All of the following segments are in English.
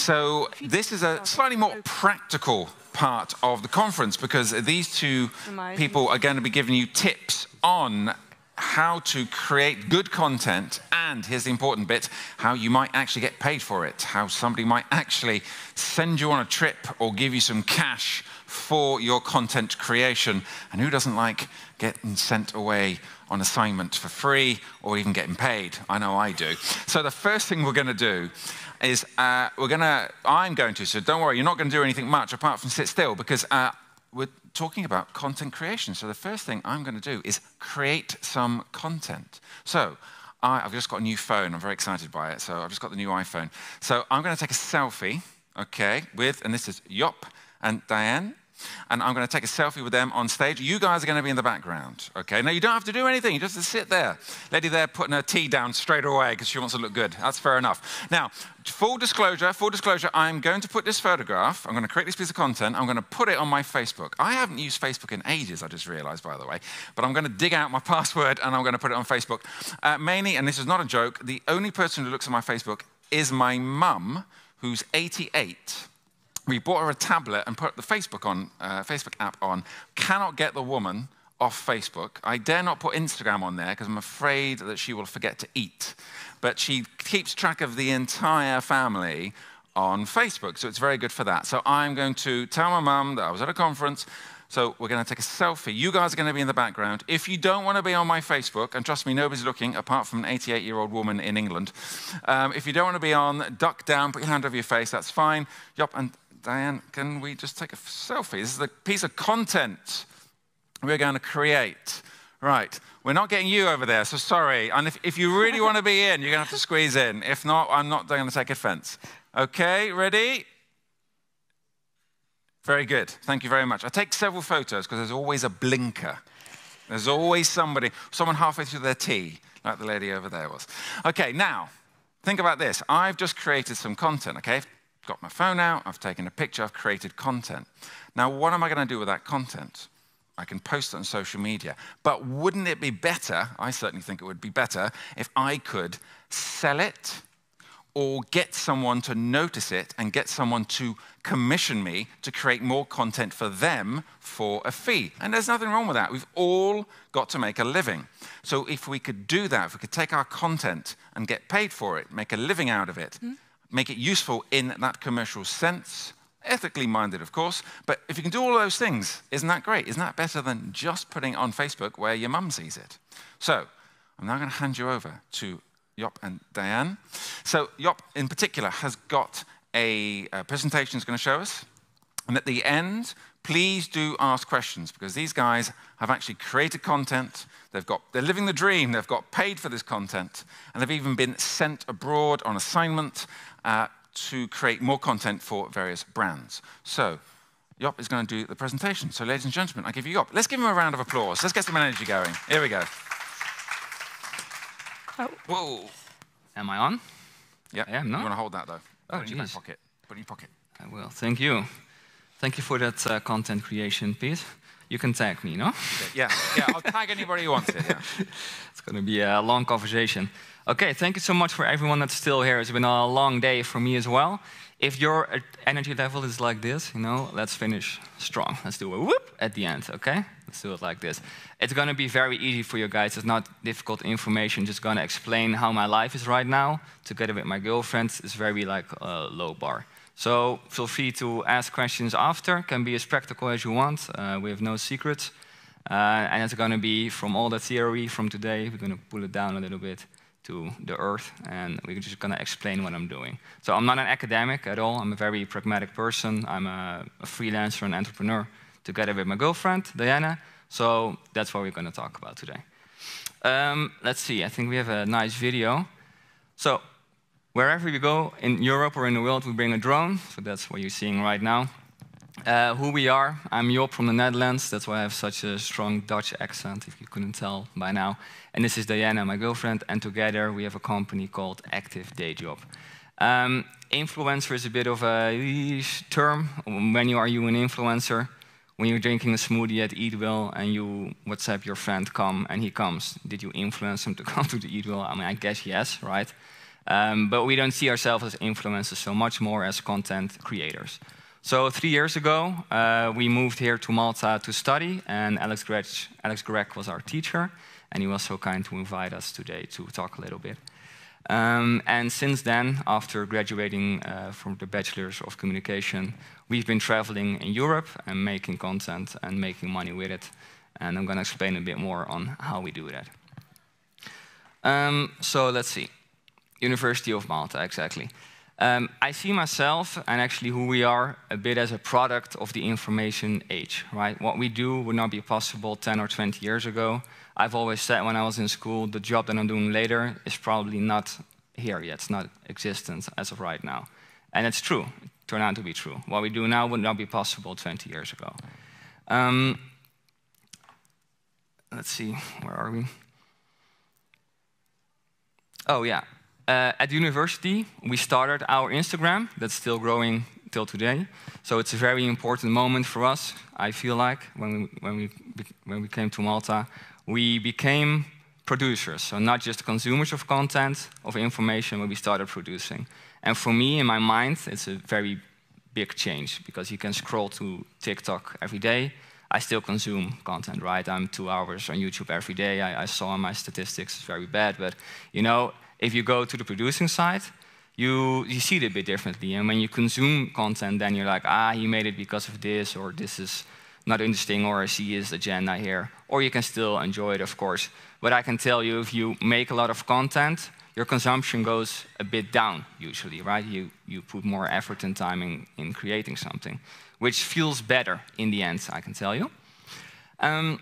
So this is a slightly more practical part of the conference because these two people are going to be giving you tips on how to create good content and here's the important bit how you might actually get paid for it how somebody might actually send you on a trip or give you some cash for your content creation. And who doesn't like getting sent away on assignment for free or even getting paid? I know i do. So the first thing we're going to do is uh, we're going to i'm going to so don't worry you're not going to do anything much apart from sit still because uh, we're talking about content creation. So the first thing I'm going to do is create some content. So I, have just got a new phone. I'm very excited by it. So I've just got the new iPhone. So I'm going to take a selfie, okay, with, and this is Job and Dayenne and I'm going to take a selfie with them on stage. You guys are going to be in the background, okay? Now, you don't have to do anything. You just sit there. Lady there putting her tea down straight away because she wants to look good. That's fair enough. Now, full disclosure, full disclosure, I'm going to put this photograph, I'm going to create this piece of content, I'm going to put it on my Facebook. I haven't used Facebook in ages, I just realized, by the way, but I'm going to dig out my password and I'm going to put it on Facebook. Uh, mainly, and this is not a joke, the only person who looks at my Facebook is my mum, who's 88 we bought her a tablet and put the Facebook on, uh, Facebook app on. Cannot get the woman off Facebook. I dare not put Instagram on there because I'm afraid that she will forget to eat. But she keeps track of the entire family on Facebook, so it's very good for that. So I'm going to tell my mum that I was at a conference. So we're going to take a selfie. You guys are going to be in the background. If you don't want to be on my Facebook, and trust me, nobody's looking apart from an 88 year old woman in England. Um, if you don't want to be on, duck down, put your hand over your face, that's fine. Job, and Dayenne, can we just take a selfie? This is the piece of content we're going to create. Right, we're not getting you over there, so sorry. And if, if you really want to be in, you're going to have to squeeze in. If not, I'm not going to take offense. Okay, ready? Very good. Thank you very much. I take several photos because there's always a blinker. There's always somebody, someone halfway through their tea, like the lady over there was. Okay, now, think about this. I've just created some content, okay? Got my phone out, I've taken a picture, I've created content. Now, what am I going to do with that content? I can post it on social media. But wouldn't it be better, I certainly think it would be better, if I could sell it or get someone to notice it and get someone to commission me to create more content for them for a fee. And there's nothing wrong with that. We've all got to make a living. So if we could do that, if we could take our content and get paid for it, make a living out of it, mm make it useful in that commercial sense, ethically minded, of course. But if you can do all those things, isn't that great? Isn't that better than just putting it on Facebook where your mum sees it? So I'm now going to hand you over to Job and Dayenne. So Job, in particular, has got a, a presentation he's going to show us. And at the end, please do ask questions because these guys have actually created content. They've got, they're living the dream. They've got paid for this content. And they've even been sent abroad on assignment uh, to create more content for various brands. So, Job is going to do the presentation. So, ladies and gentlemen, I give you Job. Let's give him a round of applause. Let's get some energy going. Here we go. Oh. Whoa. Am I on? Yeah. I am, no? You want to hold that, though. Oh, Put it in your pocket. Put it in your pocket. I will. Thank you. Thank you for that uh, content creation piece. You can tag me, no? Yeah, yeah. I'll tag anybody who wants it. Yeah. it's going to be a long conversation. Okay, thank you so much for everyone that's still here. It's been a long day for me as well. If your energy level is like this, you know, let's finish strong. Let's do a whoop at the end, okay? Let's do it like this. It's gonna be very easy for you guys. It's not difficult information. Just gonna explain how my life is right now, together with my girlfriend. It's very like a low bar. So feel free to ask questions after. Can be as practical as you want. Uh, we have no secrets. Uh, and it's gonna be from all the theory from today. We're gonna pull it down a little bit to the earth, and we're just going to explain what I'm doing. So I'm not an academic at all. I'm a very pragmatic person. I'm a, a freelancer and entrepreneur together with my girlfriend, Diana. So that's what we're going to talk about today. Um, let's see, I think we have a nice video. So wherever we go in Europe or in the world, we bring a drone. So that's what you're seeing right now. Uh, who we are, I'm Job from the Netherlands. That's why I have such a strong Dutch accent, if you couldn't tell by now. And this is Diana, my girlfriend, and together we have a company called Active Day Job. Um, influencer is a bit of a term. When you are you an influencer? When you're drinking a smoothie at Eatwell and you WhatsApp your friend, come, and he comes. Did you influence him to come to the Eatwell? I mean, I guess yes, right? Um, but we don't see ourselves as influencers so much more as content creators. So three years ago, uh, we moved here to Malta to study, and Alex Grech, Alex was our teacher, and he was so kind to invite us today to talk a little bit. Um, and since then, after graduating uh, from the Bachelor's of Communication, we've been traveling in Europe and making content and making money with it. And I'm going to explain a bit more on how we do that. Um, so let's see. University of Malta, exactly. Um, I see myself and actually who we are a bit as a product of the information age, right? What we do would not be possible 10 or 20 years ago. I've always said when I was in school, the job that I'm doing later is probably not here yet, it's not existent as of right now. And it's true, it turned out to be true. What we do now would not be possible 20 years ago. Um, let's see, where are we? Oh, yeah. Uh, at university, we started our Instagram. That's still growing till today. So it's a very important moment for us, I feel like, when we, when we, when we came to Malta. We became producers, so not just consumers of content, of information, but we started producing. And for me, in my mind, it's a very big change because you can scroll to TikTok every day. I still consume content, right? I'm two hours on YouTube every day. I, I saw my statistics, it's very bad, but you know, if you go to the producing side, you, you see it a bit differently. And when you consume content, then you're like, ah, he made it because of this, or this is not interesting, or I see his agenda here. Or you can still enjoy it, of course. But I can tell you, if you make a lot of content, your consumption goes a bit down, usually, right? You, you put more effort and time in, in creating something, which feels better in the end, I can tell you. Um,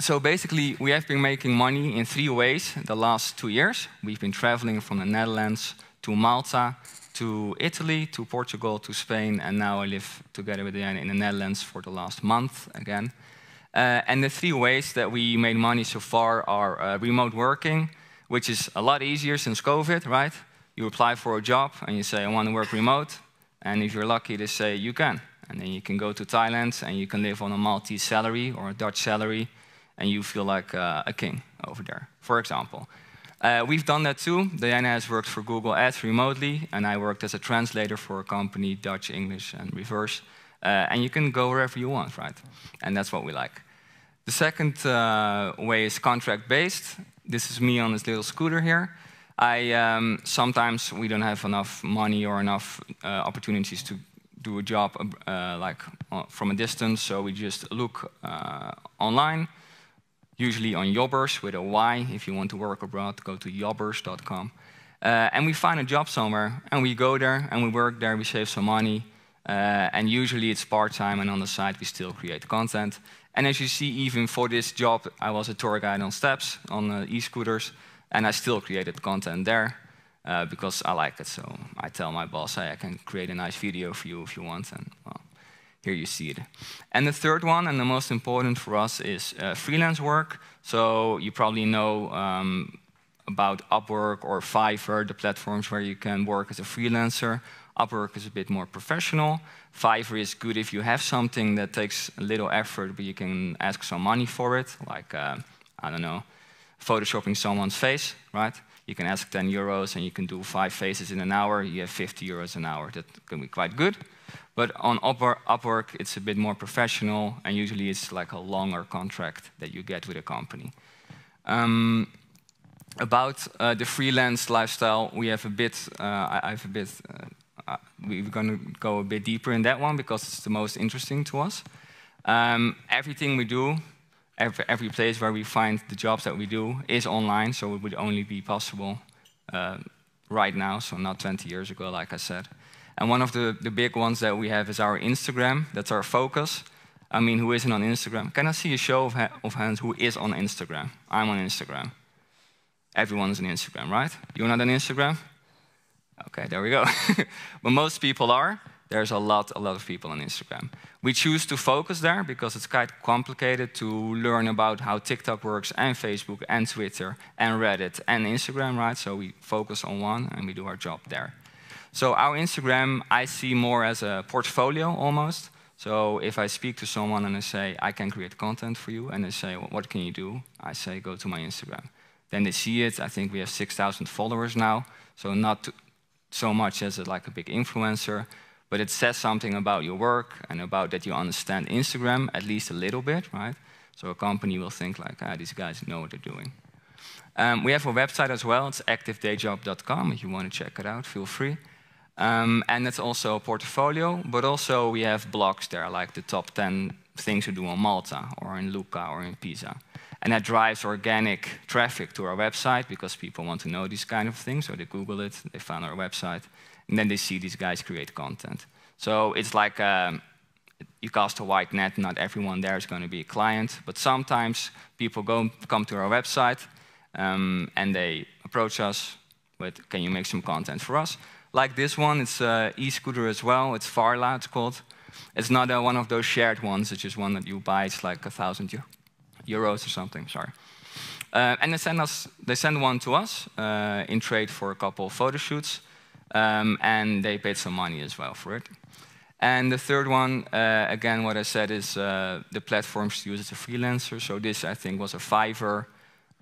so basically, we have been making money in three ways the last two years. We've been traveling from the Netherlands to Malta, to Italy, to Portugal, to Spain, and now I live together with Diana in the Netherlands for the last month again. Uh, and the three ways that we made money so far are uh, remote working, which is a lot easier since COVID, right? You apply for a job and you say, I want to work remote. And if you're lucky, they say, you can. And then you can go to Thailand and you can live on a Maltese salary or a Dutch salary and you feel like uh, a king over there, for example. Uh, we've done that too. Diana has worked for Google Ads remotely, and I worked as a translator for a company, Dutch, English, and reverse. Uh, and you can go wherever you want, right? And that's what we like. The second uh, way is contract-based. This is me on this little scooter here. I um, sometimes we don't have enough money or enough uh, opportunities to do a job uh, like uh, from a distance, so we just look online usually on Jobbers with a Y. If you want to work abroad, go to jobbers.com. Uh, and we find a job somewhere, and we go there, and we work there, we save some money, uh, and usually it's part-time, and on the side we still create content. And as you see, even for this job, I was a tour guide on steps, on uh, e-scooters, and I still created content there, uh, because I like it. So I tell my boss, hey, I can create a nice video for you if you want, and well, here you see it. And the third one, and the most important for us, is uh, freelance work. So you probably know um, about Upwork or Fiverr, the platforms where you can work as a freelancer. Upwork is a bit more professional. Fiverr is good if you have something that takes a little effort, but you can ask some money for it, like, uh, I don't know, photoshopping someone's face, right? You can ask 10 euros and you can do five faces in an hour. You have 50 euros an hour. That can be quite good. But on Upwork, it's a bit more professional, and usually it's like a longer contract that you get with a company. Um, about uh, the freelance lifestyle, we have a bit, uh, I have a bit, uh, uh we're going to go a bit deeper in that one because it's the most interesting to us. Um, everything we do, every, every, place where we find the jobs that we do is online, so it would only be possible uh, right now, so not 20 years ago, like I said. And one of the, the big ones that we have is our Instagram. That's our focus. I mean, who isn't on Instagram? Can I see a show of, ha of hands who is on Instagram? I'm on Instagram. Everyone's on Instagram, right? You're not on Instagram? Okay, there we go. but most people are. There's a lot, a lot of people on Instagram. We choose to focus there because it's quite complicated to learn about how TikTok works and Facebook and Twitter and Reddit and Instagram, right? So we focus on one and we do our job there. So our Instagram, I see more as a portfolio almost. So if I speak to someone and I say, I can create content for you, and they say, well, what can you do? I say, go to my Instagram. Then they see it. I think we have 6,000 followers now, so not so much as like a big influencer, but it says something about your work and about that you understand Instagram at least a little bit, right? So a company will think like, ah, these guys know what they're doing. Um, we have a website as well. It's activedayjob.com. If you want to check it out, feel free. Um, and it's also a portfolio, but also we have blogs there, like the top 10 things to do on Malta or in Lucca or in Pisa. And that drives organic traffic to our website because people want to know these kind of things. So they Google it, they find our website, and then they see these guys create content. So it's like um, you cast a wide net. Not everyone there is going to be a client, but sometimes people go come to our website um, and they approach us with, "Can you make some content for us?" Like this one, it's uh, e-scooter as well. It's Farla, it's called. It's not uh, one of those shared ones. It's just one that you buy. It's like a thousand euros or something. Sorry. Uh, and they send us, they send one to us uh, in trade for a couple photo shoots, um, and they paid some money as well for it. And the third one, uh, again, what I said is uh, the platforms to use as a freelancer. So this, I think, was a Fiverr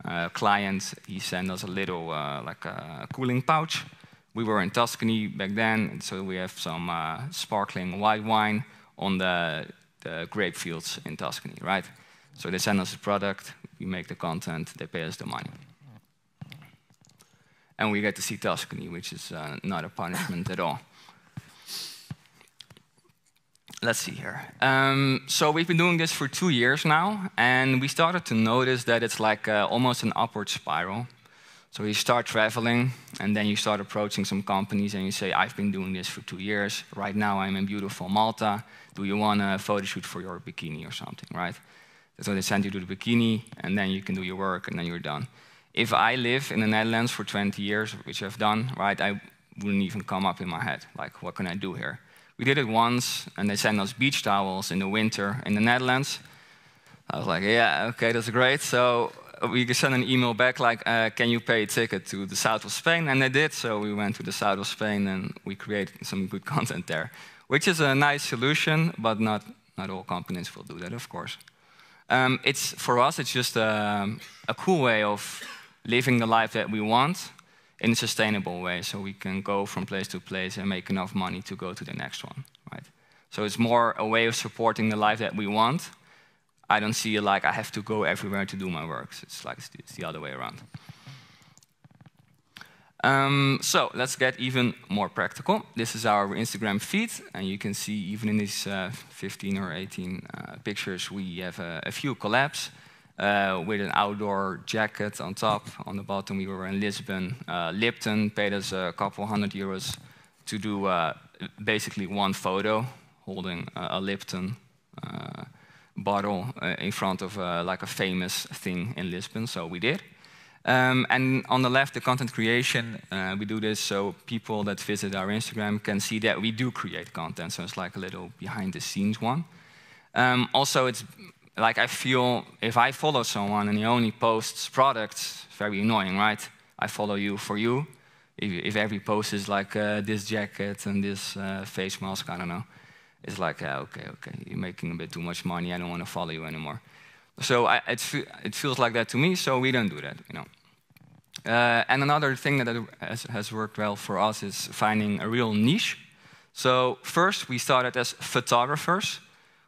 uh, client. He sent us a little, uh, like a cooling pouch. We were in Tuscany back then, so we have some sparkling white wine on the, the grape fields in Tuscany, right? So they send us a product, we make the content, they pay us the money. And we get to see Tuscany, which is uh, not a punishment at all. Let's see here. Um, so we've been doing this for two years now, and we started to notice that it's like uh, almost an upward spiral. So you start traveling, and then you start approaching some companies, and you say, "I've been doing this for two years. Right now, I'm in beautiful Malta. Do you want a photo shoot for your bikini or something?" Right? So they send you to the bikini, and then you can do your work, and then you're done. If I live in the Netherlands for 20 years, which I've done, right, I wouldn't even come up in my head. Like, what can I do here? We did it once, and they sent us beach towels in the winter in the Netherlands. I was like, yeah, okay, that's great. So we sent an email back like, uh, can you pay a ticket to the south of Spain? And they did. So we went to the south of Spain, and we created some good content there, which is a nice solution, but not, not all companies will do that, of course. Um, it's for us, it's just a, a, cool way of living the life that we want in a sustainable way, so we can go from place to place and make enough money to go to the next one, right? So it's more a way of supporting the life that we want. I don't see it like I have to go everywhere to do my work. It's like it's the other way around. Um, so let's get even more practical. This is our Instagram feed, and you can see even in these uh, 15 or 18 uh, pictures, we have a, a few collabs uh, with an outdoor jacket on top. On the bottom, we were in Lisbon. Uh, Lipton paid us a couple hundred euros to do uh, basically one photo holding a Lipton uh, bottle in front of like a famous thing in Lisbon. So we did. Um, and on the left, the content creation, uh, we do this so people that visit our Instagram can see that we do create content. So it's like a little behind the scenes one. Um, also, it's like I feel if I follow someone and he only posts products, very annoying, right? I follow you for you. If, if every post is like uh, this jacket and this uh, face mask, I don't know. It's like, uh, okay, okay, you're making a bit too much money. I don't want to follow you anymore. So I, it, it, feels like that to me, so we don't do that, you know. Uh, and another thing that has, has, worked well for us is finding a real niche. So first we started as photographers,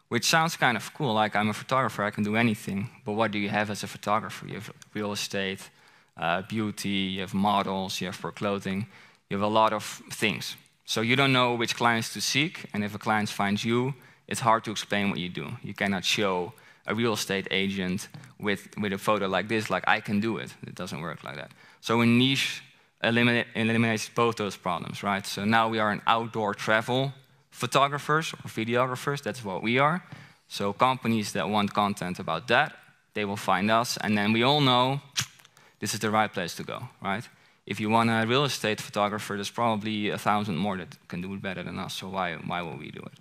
which sounds kind of cool, like I'm a photographer, I can do anything. But what do you have as a photographer? You have real estate, uh, beauty, you have models, you have for clothing, you have a lot of things. So you don't know which clients to seek, and if a client finds you, it's hard to explain what you do. You cannot show a real estate agent with, with a photo like this, like I can do it. It doesn't work like that. So a niche eliminate, eliminates both those problems, right? So now we are an outdoor travel photographers or videographers, that's what we are. So companies that want content about that, they will find us, and then we all know this is the right place to go, right? If you want a real estate photographer, there's probably a thousand more that can do it better than us, so why, why will we do it?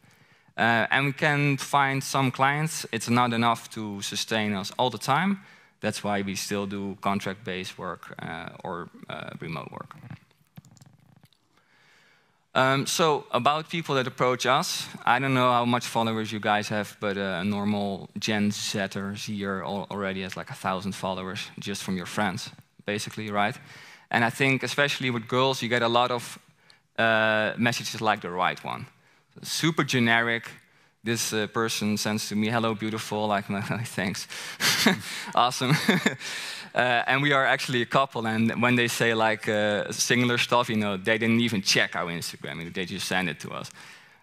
Uh, and we can find some clients, it's not enough to sustain us all the time. That's why we still do contract-based work uh, or uh, remote work. Um, so about people that approach us, I don't know how much followers you guys have, but a normal Gen Zer here already has like a thousand followers just from your friends. basically, right? And I think, especially with girls, you get a lot of uh, messages like the right one. Super generic. This uh, person sends to me, hello, beautiful, like, thanks. awesome. Uh, and we are actually a couple, and when they say like uh, singular stuff, you know, they didn't even check our Instagram, they just send it to us.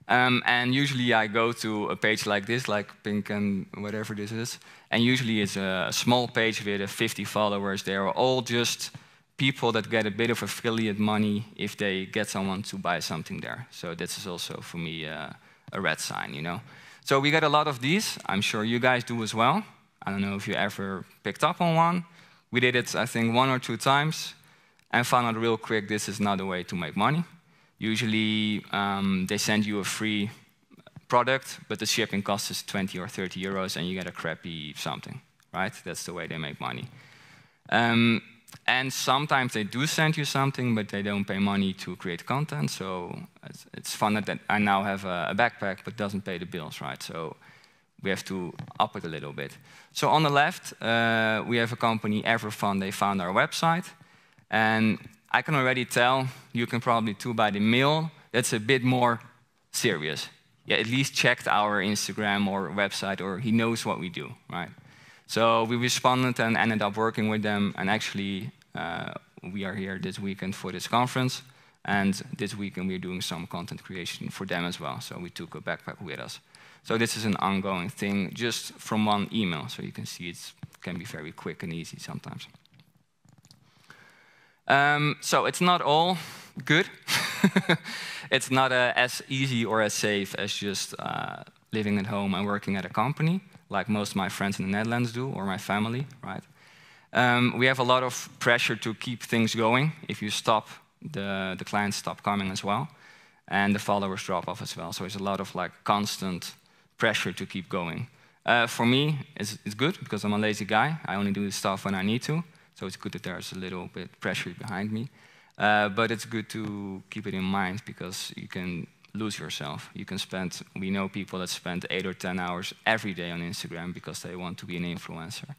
Um, and usually I go to a page like this, like Pink and whatever this is, and usually it's a small page with 50 followers. They are all just people that get a bit of affiliate money if they get someone to buy something there. So this is also for me uh, a red sign, you know. So we get a lot of these. I'm sure you guys do as well. I don't know if you ever picked up on one. We did it, I think, one or two times and found out real quick this is not a way to make money. Usually, um, they send you a free product, but the shipping cost is 20 or 30 euros and you get a crappy something, right? That's the way they make money. Um, and sometimes they do send you something, but they don't pay money to create content. So it's, it's fun that I now have a, a backpack, but doesn't pay the bills, right? So we have to up it a little bit. So on the left, uh, we have a company, Everfun. They found our website. And I can already tell, you can probably too by the mail, that's a bit more serious. Yeah, at least checked our Instagram or website, or he knows what we do, right? So we responded and ended up working with them. And actually, uh, we are here this weekend for this conference. And this weekend, we're doing some content creation for them as well. So we took a backpack with us. So this is an ongoing thing just from one email. So you can see it can be very quick and easy sometimes. Um, so it's not all good. it's not uh, as easy or as safe as just uh, living at home and working at a company, like most of my friends in the Netherlands do, or my family, right? Um, we have a lot of pressure to keep things going. If you stop, the, the clients stop coming as well, and the followers drop off as well. So it's a lot of like constant pressure to keep going. Uh, for me, it's, it's, good because I'm a lazy guy. I only do stuff when I need to. So it's good that there's a little bit pressure behind me. Uh, but it's good to keep it in mind because you can lose yourself. You can spend, we know people that spend eight or 10 hours every day on Instagram because they want to be an influencer.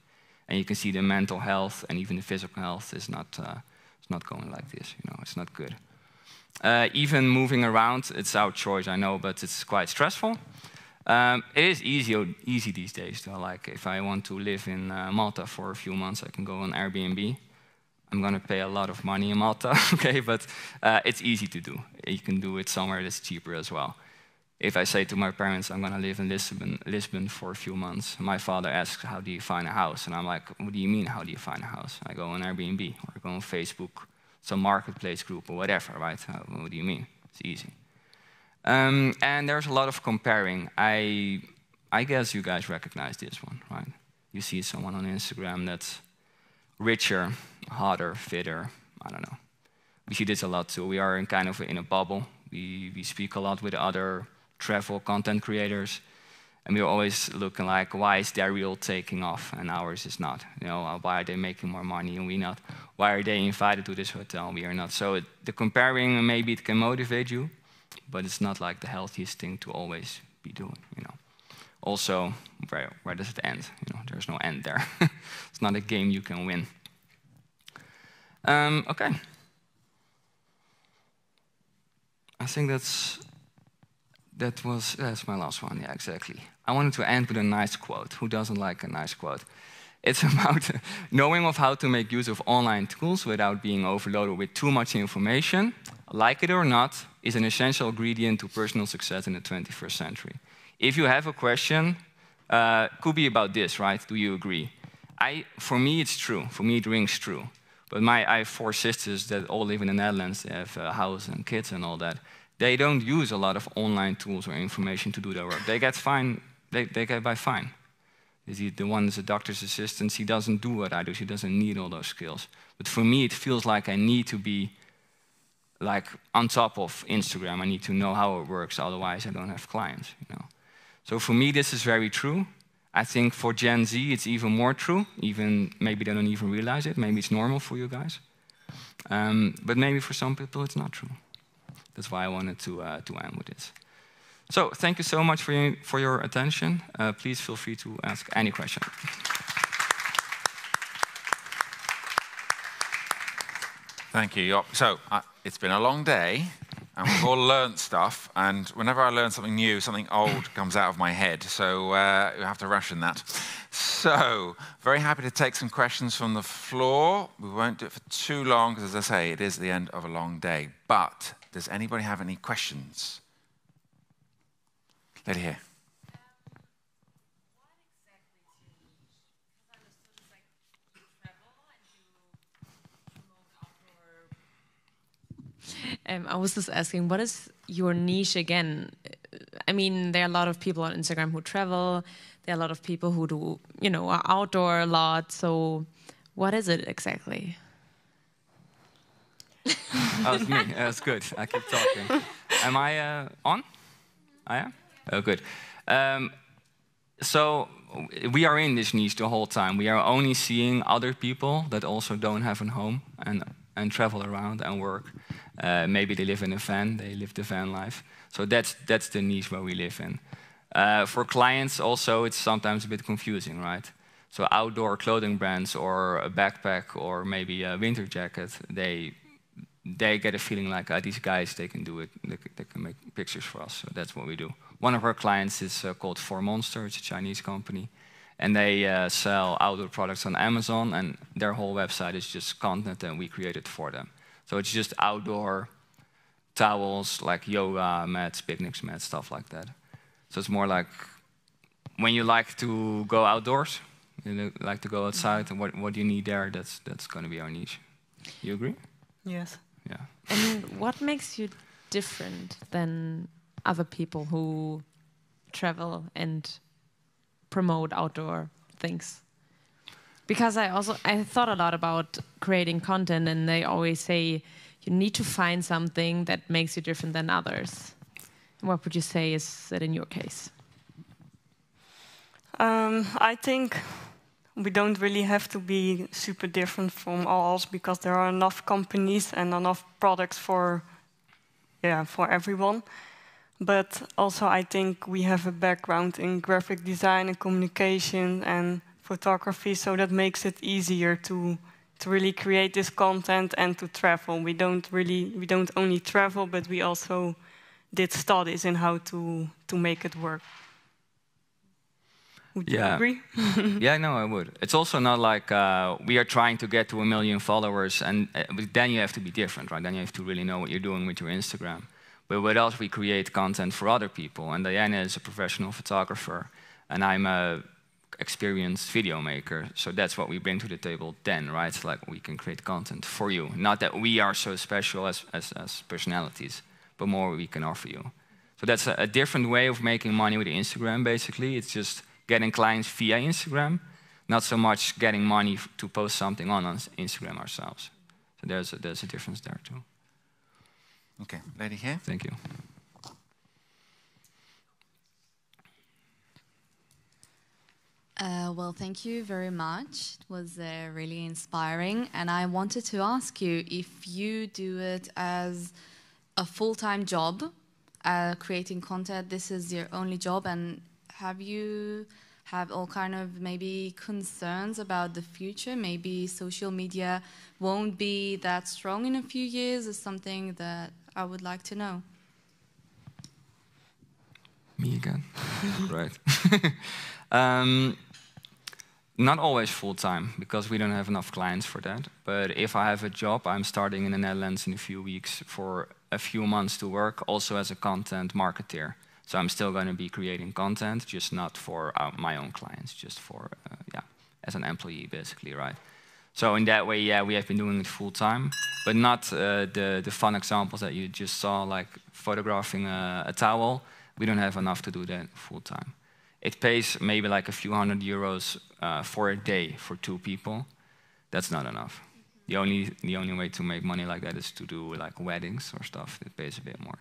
And you can see the mental health and even the physical health is not, uh, it's not going like this, you know, it's not good. Uh, even moving around, it's our choice, I know, but it's quite stressful. Um, it is easy, easy these days. Though. Like if I want to live in uh, Malta for a few months, I can go on Airbnb. I'm going to pay a lot of money in Malta, okay, but uh, it's easy to do. You can do it somewhere that's cheaper as well. If I say to my parents, I'm going to live in Lisbon, Lisbon for a few months, my father asks, How do you find a house? And I'm like, What do you mean, how do you find a house? I go on Airbnb or I go on Facebook, some marketplace group or whatever, right? what do you mean? It's easy. Um, and there's a lot of comparing. I, I guess you guys recognize this one, right? You see someone on Instagram that's richer, hotter, fitter. I don't know. We see this a lot too. We are in kind of in a bubble. We, we speak a lot with other travel content creators, and we're always looking like, why is their reel taking off and ours is not? You know, why are they making more money and we not? Why are they invited to this hotel we are not? So it, the comparing, maybe it can motivate you, but it's not like the healthiest thing to always be doing, you know. Also, where, where does it end? You know, there's no end there. it's not a game you can win. Um, okay. I think that's that was that's my last one. Yeah, exactly. I wanted to end with a nice quote. Who doesn't like a nice quote? It's about knowing of how to make use of online tools without being overloaded with too much information like it or not, is an essential ingredient to personal success in the 21st century. If you have a question, uh, could be about this, right? Do you agree? I, for me, it's true. For me, it rings true. But my, I have four sisters that all live in the Netherlands. They have a house and kids and all that. They don't use a lot of online tools or information to do their work. They get fine. They, they get by fine. The one is a doctor's assistant. She doesn't do what I do. She doesn't need all those skills. But for me, it feels like I need to be like on top of Instagram. I need to know how it works, otherwise I don't have clients. You know. So for me, this is very true. I think for Gen Z, it's even more true. Even maybe they don't even realize it. Maybe it's normal for you guys, um, but maybe for some people it's not true. That's why I wanted to uh, to end with this. So thank you so much for your, for your attention. Uh, please feel free to ask any question. Thank you. So uh, it's been a long day, and we've all learned stuff. And whenever I learn something new, something old comes out of my head. So uh, you have to ration that. So very happy to take some questions from the floor. We won't do it for too long because, as I say, it is the end of a long day. But does anybody have any questions? Lady here. Um, I was just asking, what is your niche again? I mean, there are a lot of people on Instagram who travel. There are a lot of people who do, you know, are outdoor a lot. So, what is it exactly? That's me. That's good. I keep talking. Am I uh, on? I am. Oh, good. Um, so we are in this niche the whole time. We are only seeing other people that also don't have a home and and travel around and work. Uh, maybe they live in a van, they live the van life. So that's, that's the niche where we live in. Uh, for clients also, it's sometimes a bit confusing, right? So outdoor clothing brands or a backpack or maybe a winter jacket, they, they get a feeling like, oh, these guys, they can do it, they, they, can make pictures for us. So that's what we do. One of our clients is uh, called 4Monster, it's a Chinese company and they uh, sell outdoor products on Amazon, and their whole website is just content that we created for them. So it's just outdoor towels, like yoga mats, picnics mats, stuff like that. So it's more like when you like to go outdoors, you like to go outside, and what, what do you need there? That's, that's going to be our niche. You agree? Yes. Yeah. And what makes you different than other people who travel and promote outdoor things. Because i also i thought a lot about creating content and they always say you need to find something that makes you different than others. What would you say is that in your case? Um, i think we don't really have to be super different from all else because there are enough companies and enough products for yeah for everyone but also, I think we have a background in graphic design and communication and photography, so that makes it easier to to really create this content and to travel. We don't really we don't only travel, but we also did studies in how to to make it work. Would yeah. you agree? yeah, no, I would. It's also not like uh, we are trying to get to a million followers, and uh, then you have to be different, right? Then you have to really know what you're doing with your Instagram. But with us, we create content for other people. And Diana is a professional photographer, and I'm a experienced video maker. So that's what we bring to the table then, right? It's like we can create content for you. Not that we are so special as, as, as personalities, but more we can offer you. So that's a, a, different way of making money with Instagram, basically. It's just getting clients via Instagram, not so much getting money to post something on Instagram ourselves. So there's a, there's a difference there too. Okay, lady here. Thank you. Uh, well, thank you very much. It was uh, really inspiring. And I wanted to ask you if you do it as a full time job, uh, creating content, this is your only job, and have you have all kind of maybe concerns about the future? Maybe social media won't be that strong in a few years, is something that I would like to know. Me again. right. um, not always full time because we don't have enough clients for that. But if I have a job, I'm starting in the Netherlands in a few weeks for a few months to work, also as a content marketer. So I'm still going to be creating content, just not for uh, my own clients, just for uh, yeah, as an employee basically, right? So in that way, yeah, we have been doing it full time, but not uh, the the fun examples that you just saw, like photographing a, a, towel. We don't have enough to do that full time. It pays maybe like a few hundred euros uh, for a day for two people. That's not enough. The only the only way to make money like that is to do like weddings or stuff that pays a bit more.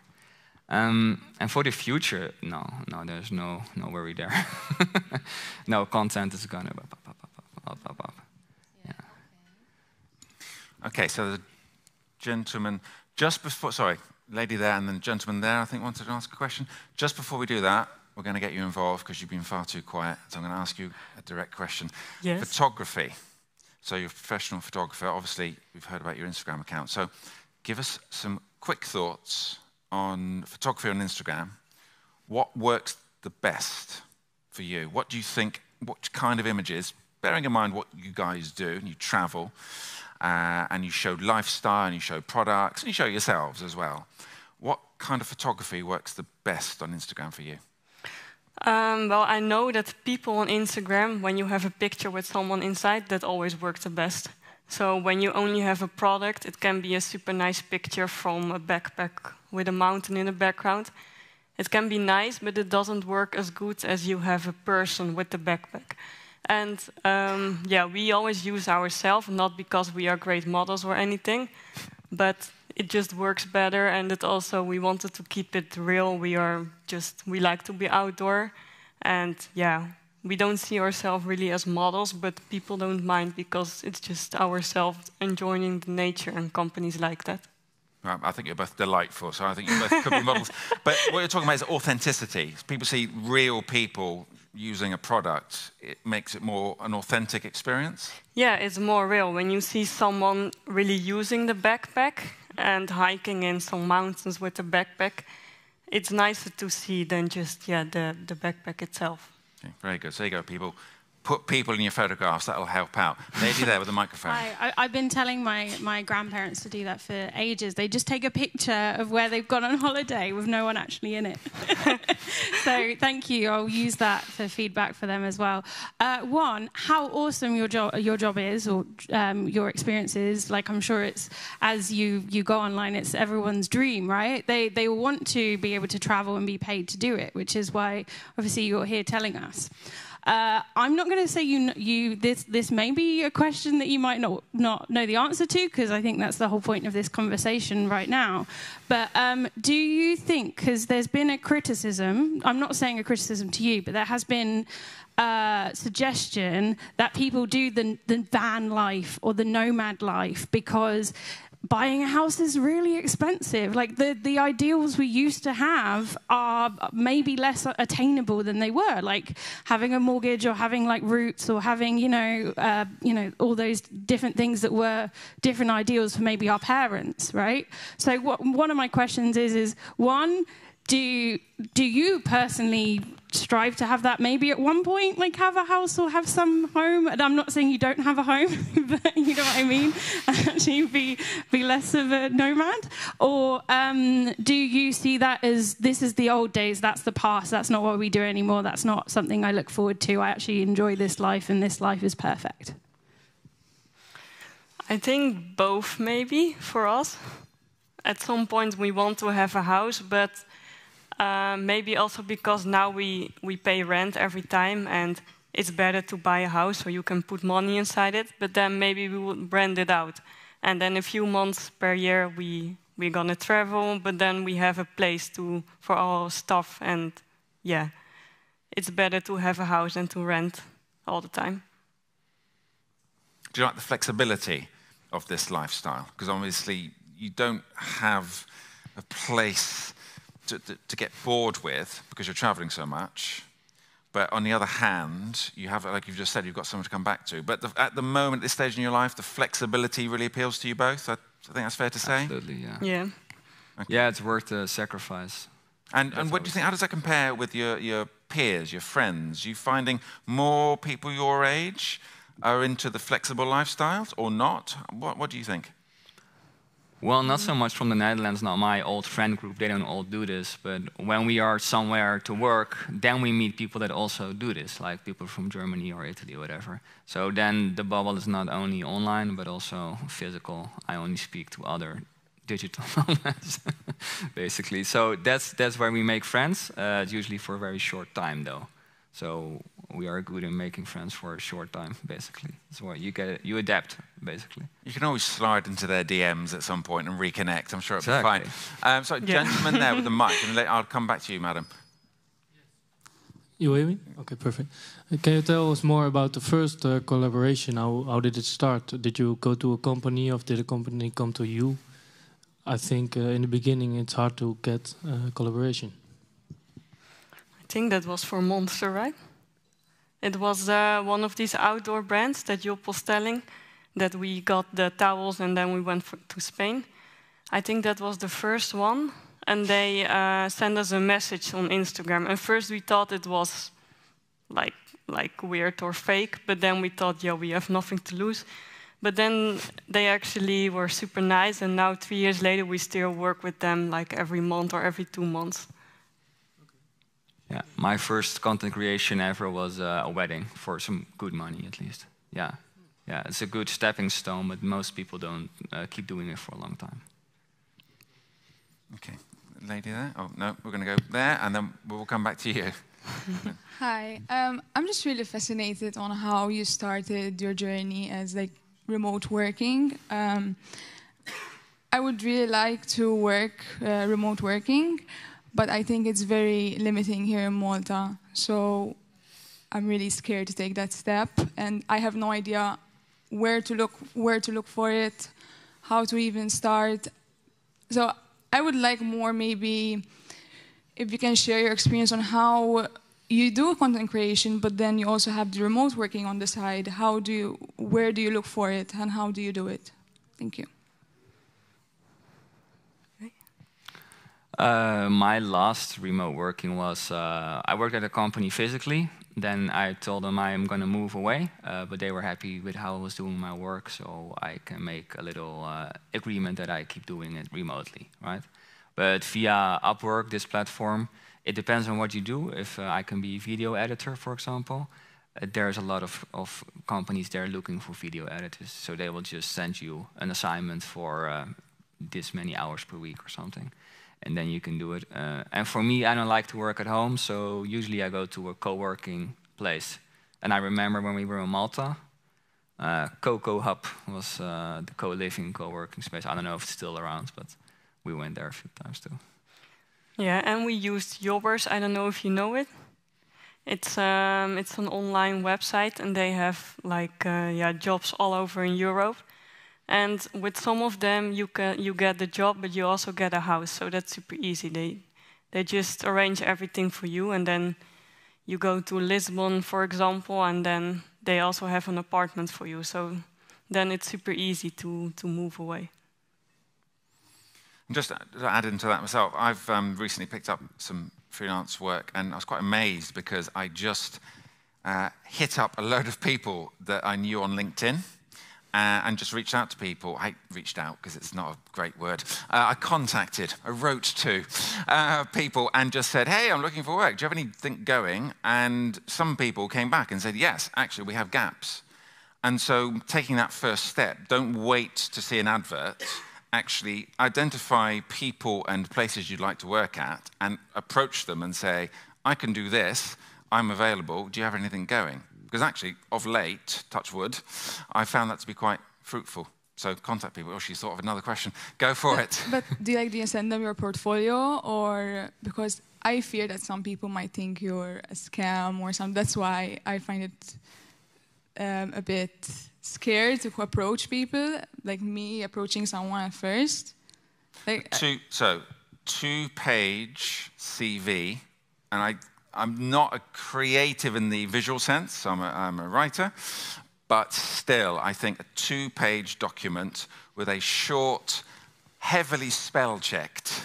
Um, and for the future, no, no, there's no no worry there. no content is gonna up, up, up, up, up. Okay, so the gentleman just before, sorry, lady there and then gentleman there, I think wanted to ask a question. Just before we do that, we're going to get you involved because you've been far too quiet. So I'm going to ask you a direct question. Yes. Photography. So you're a professional photographer. Obviously, we've heard about your Instagram account. So give us some quick thoughts on photography on Instagram. What works the best for you? What do you think, what kind of images, bearing in mind what you guys do, and you travel, uh, and you show lifestyle, and you show products, and you show yourselves as well. What kind of photography works the best on Instagram for you? Um, well, I know that people on Instagram, when you have a picture with someone inside, that always works the best. So when you only have a product, it can be a super nice picture from a backpack with a mountain in the background. It can be nice, but it doesn't work as good as you have a person with the backpack. And um, yeah, we always use ourselves, not because we are great models or anything, but it just works better. And it also, we wanted to keep it real. We are just, we like to be outdoor. And yeah, we don't see ourselves really as models, but people don't mind because it's just ourselves enjoying the nature and companies like that. I think you're both delightful, so I think you both could be models. But what you're talking about is authenticity. People see real people using a product, it makes it more an authentic experience? Yeah, it's more real. When you see someone really using the backpack and hiking in some mountains with the backpack, it's nicer to see than just yeah the, the backpack itself. Okay, very good. So there you go, people put people in your photographs, that'll help out. Lady there with the microphone. I, have been telling my, my grandparents to do that for ages. They just take a picture of where they've gone on holiday with no one actually in it. so thank you. I'll use that for feedback for them as well. Uh, one, how awesome your job your job is or um, your experience is. Like I'm sure it's as you you go online, it's everyone's dream, right? They they want to be able to travel and be paid to do it, which is why obviously you're here telling us. Uh, I'm not going to say you, you this this may be a question that you might not not know the answer to because I think that's the whole point of this conversation right now. But um, do you think because there's been a criticism? I'm not saying a criticism to you, but there has been uh, suggestion that people do the, the van life or the nomad life because buying a house is really expensive. Like the, the ideals we used to have are maybe less attainable than they were. Like having a mortgage or having like roots or having, you know, uh, you know, all those different things that were different ideals for maybe our parents, right? So what, one of my questions is, is one, do do you personally strive to have that maybe at one point like have a house or have some home. And i'm not saying you don't have a home but you know what i mean? Actually be be less of a nomad. Or um, do you see that as this is the old days that's the past that's not what we do anymore that's not something i look forward to i actually enjoy this life and this life is perfect? I think both maybe for us. At some point we want to have a house but uh, maybe also because now we, we pay rent every time and it's better to buy a house so you can put money inside it, but then maybe we would rent it out. And then a few months per year we, we're gonna travel, but then we have a place to, for our stuff and yeah, it's better to have a house than to rent all the time. Do you like the flexibility of this lifestyle? Because obviously you don't have a place to, to, to get bored with because you're traveling so much. But on the other hand, you have, like you've just said, you've got someone to come back to. But the, at the moment, at this stage in your life, the flexibility really appeals to you both. I, I think that's fair to say. Absolutely, yeah. Yeah. Okay. Yeah, it's worth the sacrifice. And, and what do you think? How does that compare with your, your peers, your friends? You finding more people your age are into the flexible lifestyles or not? What, what do you think? Well, not so much from the Netherlands, not my old friend group, they don't all do this. But when we are somewhere to work, then we meet people that also do this, like people from Germany or Italy or whatever. So then the bubble is not only online, but also physical. I only speak to other digital nomads, basically. So that's, that's where we make friends, uh, usually for a very short time, though. So we are good in making friends for a short time, basically. So you get it, you adapt, basically. You can always slide into their DMs at some point and reconnect. I'm sure it'll exactly. be fine. Um, so, yeah. gentleman there with the mic, and I'll come back to you, madam. You hear me? Okay, perfect. Uh, can you tell us more about the first uh, collaboration? How, how did it start? Did you go to a company or did a company come to you? I think uh, in the beginning it's hard to get uh, collaboration. I think that was 4Monster, right? It was uh, one of these outdoor brands that Job was telling. that we got the towels and then we went for, to Spain. I think that was the first one. And they uh, sent us a message on Instagram. And first we thought it was like, like weird or fake, but then we thought, yeah, we have nothing to lose. But then they actually were super nice, and now three years later, we still work with them like every month or every two months. Yeah, my first content creation ever was uh, a wedding for some good money, at least. Yeah, yeah, it's a good stepping stone, but most people don't uh, keep doing it for a long time. Okay, lady there. Oh no, we're going to go there, and then we'll come back to you. Hi, um, I'm just really fascinated on how you started your journey as like remote working. Um, I would really like to work uh, remote working, but I think it's very limiting here in Malta. So I'm really scared to take that step, and I have no idea where to look, where to look for it, how to even start. So I would like more, maybe, if you can share your experience on how you do content creation, but then you also have the remote working on the side. How do you, where do you look for it, and how do you do it? Thank you. Uh, my last remote working was uh, I worked at a company physically. Then I told them I am going to move away, uh, but they were happy with how I was doing my work, so I can make a little uh, agreement that I keep doing it remotely, right? But via Upwork, this platform, it depends on what you do. If uh, I can be a video editor, for example, there's a lot of, of companies there looking for video editors, so they will just send you an assignment for this many hours per week or something, and then you can do it. Uh, and for me, I don't like to work at home, so usually I go to a co-working place. And I remember when we were in Malta, uh, Coco Hub was uh, the co-living, co-working space. I don't know if it's still around, but we went there a few times too. Yeah, and we used Jobbers. I don't know if you know it. It's um, it's an online website, and they have like uh, yeah jobs all over in Europe. And with some of them, you can you get the job, but you also get a house. So that's super easy. They they just arrange everything for you, and then you go to Lisbon, for example, and then they also have an apartment for you. So then it's super easy to to move away. Just to add into that myself, I've um, recently picked up some freelance work, and I was quite amazed because I just uh, hit up a load of people that I knew on LinkedIn. Uh, and just reached out to people. I reached out because it's not a great word. Uh, I contacted, I wrote to uh, people and just said, Hey, I'm looking for work. Do you have anything going? And some people came back and said, Yes, actually, we have gaps. And so, taking that first step, don't wait to see an advert actually identify people and places you'd like to work at and approach them and say, I can do this, I'm available, do you have anything going? Because actually, of late, touch wood, I found that to be quite fruitful. So contact people. Oh, she's thought of another question. Go for it. But do you like do you send them your portfolio or because I fear that some people might think you're a scam or something. That's why I find it um, a bit scared to approach people, like me approaching someone at first. Like, uh, two, so, two page CV, and I, I'm not a creative in the visual sense, I'm a, I'm a writer, but still, I think a two page document with a short, heavily spell checked,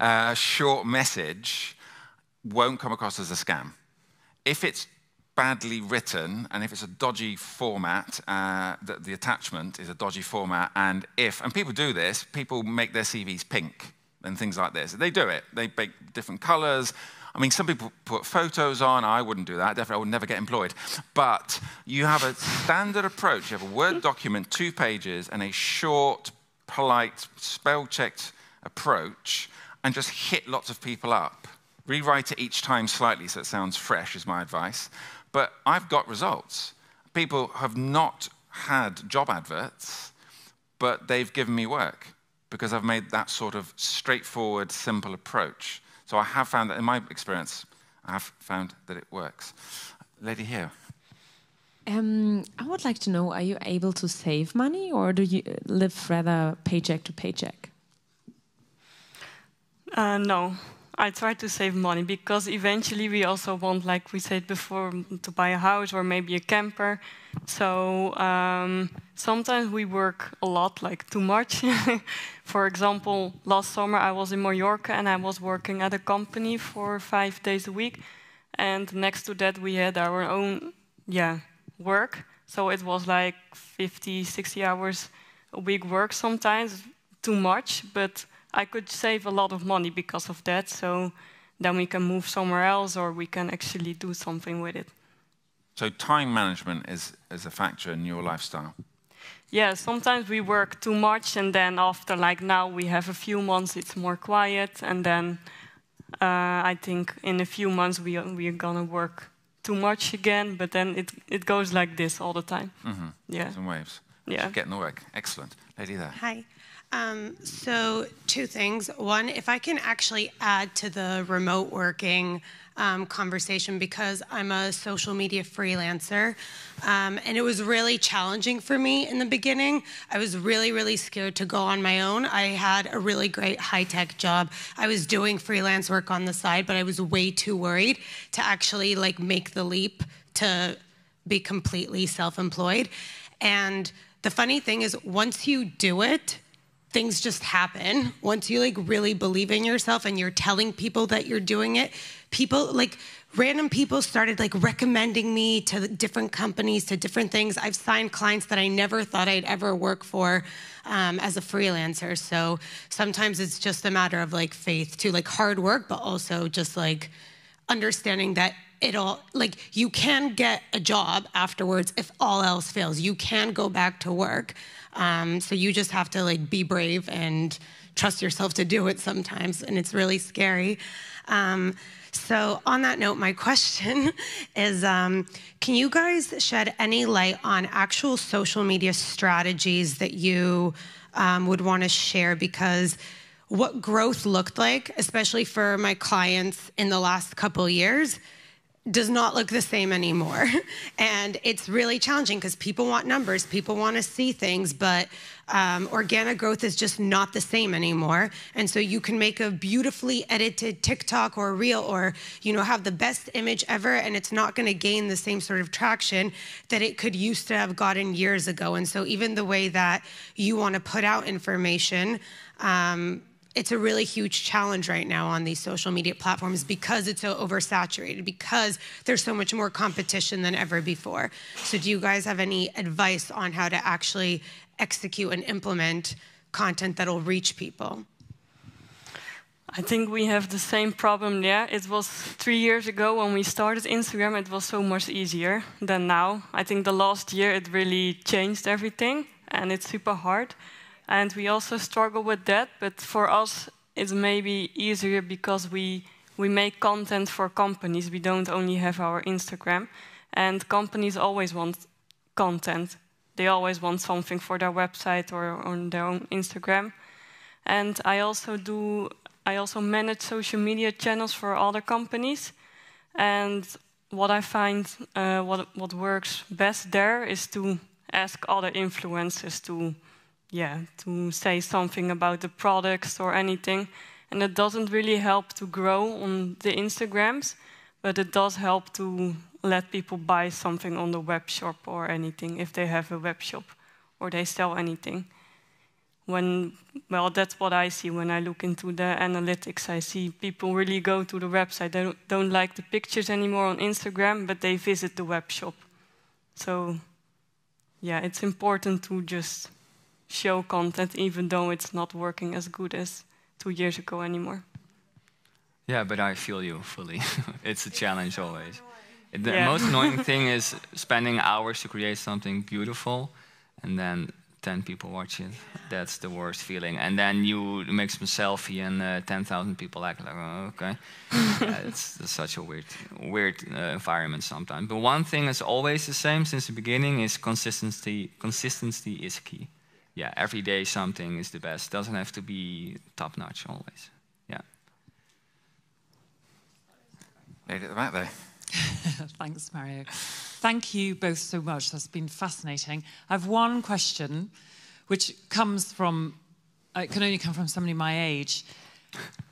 uh, short message won't come across as a scam. If it's badly written, and if it's a dodgy format, uh, the, the, attachment is a dodgy format, and if, and people do this, people make their CVs pink and things like this. They do it. They make different colors. I mean, some people put photos on. I wouldn't do that. Definitely, I would never get employed. But you have a standard approach. You have a Word mm-hmm. document, two pages, and a short, polite, spell-checked approach, and just hit lots of people up. Rewrite it each time slightly so it sounds fresh, is my advice. But I've got results. People have not had job adverts, but they've given me work because I've made that sort of straightforward, simple approach. So I have found that in my experience, I have found that it works. Lady here. Um, I would like to know are you able to save money or do you live rather paycheck to paycheck? Uh, no, I try to save money because eventually we also want, like we said before, to buy a house or maybe a camper. So um, sometimes we work a lot, like too much. for example, last summer I was in Mallorca and I was working at a company for five days a week. And next to that, we had our own, yeah, work. So it was like 50, 60 hours a week work sometimes, too much, but I could save a lot of money because of that. So then we can move somewhere else or we can actually do something with it. So time management is, is a factor in your lifestyle. Yeah, sometimes we work too much, and then after, like now, we have a few months, it's more quiet, and then uh, I think in a few months we we're gonna work too much again. But then it it goes like this all the time. Mm -hmm. Yeah, some waves. Yeah, getting the work. Excellent, lady there. Hi. Um, so, two things. One, if I can actually add to the remote working um, conversation because I'm a social media freelancer. Um, and it was really challenging for me in the beginning. I was really, really scared to go on my own. I had a really great high tech job. I was doing freelance work on the side, but I was way too worried to actually like make the leap to be completely self employed. And the funny thing is, once you do it, things just happen. Once you like really believe in yourself and you're telling people that you're doing it people like random people started like recommending me to different companies to different things. I've signed clients that i never thought i'd ever work for um, as a freelancer. So sometimes it's just a matter of like faith too like hard work but also just like understanding that it'll like you can get a job afterwards if all else fails you can go back to work um, so you just have to like be brave and trust yourself to do it sometimes, and it's really scary. Um, so, on that note, my question is um, Can you guys shed any light on actual social media strategies that you um, would want to share? Because what growth looked like, especially for my clients in the last couple years, does not look the same anymore. and it's really challenging because people want numbers, people want to see things, but um, organic growth is just not the same anymore. And so you can make a beautifully edited TikTok or reel or, you know, have the best image ever, and it's not going to gain the same sort of traction that it could used to have gotten years ago. And so even the way that you want to put out information, um, it's a really huge challenge right now on these social media platforms because it's so oversaturated, because there's so much more competition than ever before. So, do you guys have any advice on how to actually execute and implement content that'll reach people? I think we have the same problem there. It was three years ago when we started Instagram, it was so much easier than now. I think the last year it really changed everything and it's super hard. And we also struggle with that, but for us, it's maybe easier because we, we make content for companies. We don't only have our Instagram. And companies always want content. They always want something for their website or on their own Instagram. And I also do, I also manage social media channels for other companies. And what I find, uh, what, what works best there is to ask other influencers to yeah, to say something about the products or anything. And it doesn't really help to grow on the Instagrams, but it does help to let people buy something on the web shop or anything if they have a web shop or they sell anything. When, well, that's what I see when I look into the analytics. I see people really go to the website. They don't, don't like the pictures anymore on Instagram, but they visit the web shop. So, yeah, it's important to just show content, even though it's not working as good as two years ago anymore. Yeah, but I feel you fully. it's a challenge always. The yeah. most annoying thing is spending hours to create something beautiful and then 10 people watch it. That's the worst feeling. And then you make some selfie and uh, 10,000 people like, like oh, okay. yeah, it's, it's, such a weird, weird uh, environment sometimes. But one thing is always the same since the beginning is consistency. Consistency is key yeah, every day something is the best. Doesn't have to be top notch always. Yeah. Made it back there. Thanks, Mario. Thank you both so much. That's been fascinating. I have one question, which comes from, it can only come from somebody my age.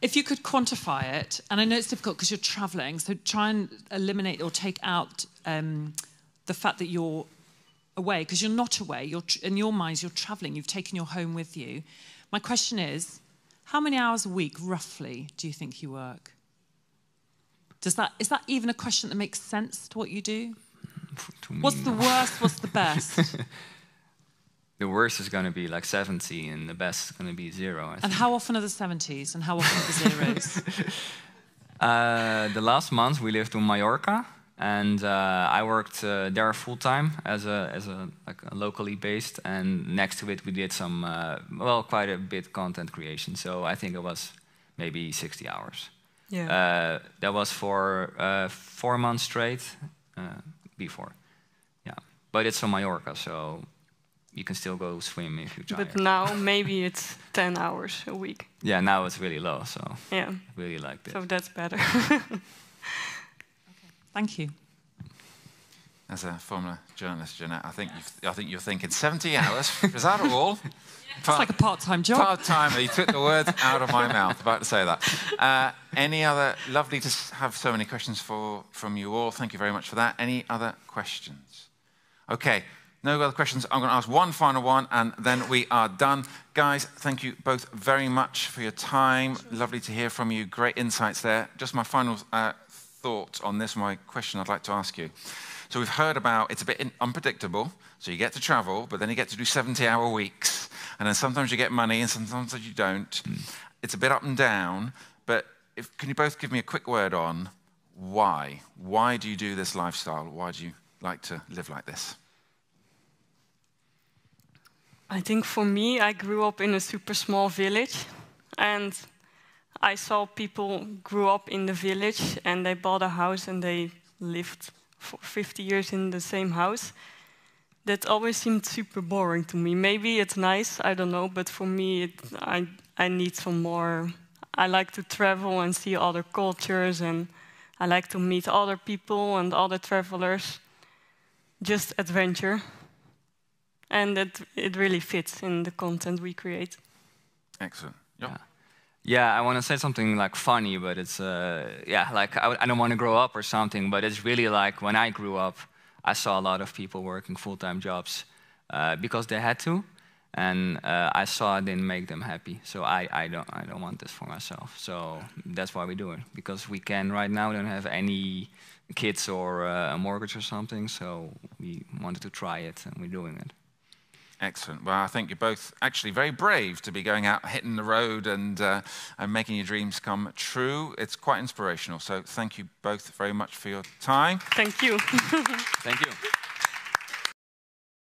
if you could quantify it, and I know it's difficult because you're traveling, so try and eliminate or take out um, the fact that you're away, because you're not away. You're in your minds, you're traveling. You've taken your home with you. My question is, how many hours a week, roughly, do you think you work? Does that is that even a question that makes sense to what you do? What's the worst? What's the best? the worst is going to be like 70 and the best is going to be zero. and how often are the 70s and how often are the zeros? uh, the last month we lived on Mallorca and uh, I worked uh, there full time as a as a, like a locally based and next to it we did some uh, well quite a bit content creation so I think it was maybe 60 hours. Yeah. Uh, that was for uh, four months straight before. Yeah, but it's on Mallorca so you can still go swim if you try. But now maybe it's 10 hours a week. Yeah, now it's really low, so yeah, really like this. So that's better. Thank you. As a former journalist, Jeanette, I think I think you're thinking 70 hours. Is that all? It's like a part-time job. Part-time. You took the words out of my mouth. About to say that. Uh, any other? Lovely to have so many questions for from you all. Thank you very much for that. Any other questions? Okay. No other questions. I'm going to ask one final one and then we are done. Guys, thank you both very much for your time. Lovely to hear from you. Great insights there. Just my final uh, thought on this, my question I'd like to ask you. So we've heard about it's a bit unpredictable. So you get to travel, but then you get to do 70 hour weeks. And then sometimes you get money and sometimes you don't. Hmm. It's a bit up and down. But if, can you both give me a quick word on why? Why do you do this lifestyle? Why do you like to live like this? I think for me, I grew up in a super small village, and I saw people grew up in the village and they bought a house and they lived for 50 years in the same house. That always seemed super boring to me. Maybe it's nice, I don't know, but for me, it, I, I need some more. I like to travel and see other cultures, and I like to meet other people and other travelers. Just adventure and it, it really fits in the content we create. Excellent. Yeah. Yeah, I want to say something like funny, but it's uh, yeah, like I, I don't want to grow up or something, but it's really like when I grew up, I saw a lot of people working full-time jobs uh, because they had to, and uh, I saw it didn't make them happy. So I, I don't I don't want this for myself. So that's why we do it because we can right now don't have any kids or uh, a mortgage or something. So we wanted to try it, and we're doing it. Excellent. Well, I think you're both actually very brave to be going out, hitting the road, and, uh, and making your dreams come true. It's quite inspirational. So, thank you both very much for your time. Thank you. thank you.